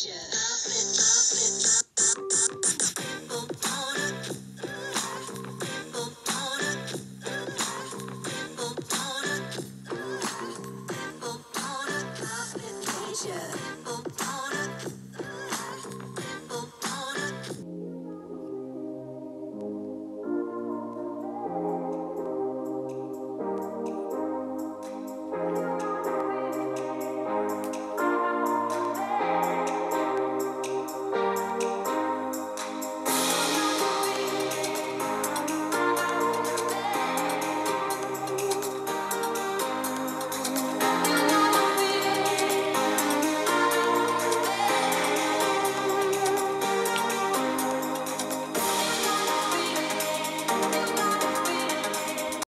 Asia.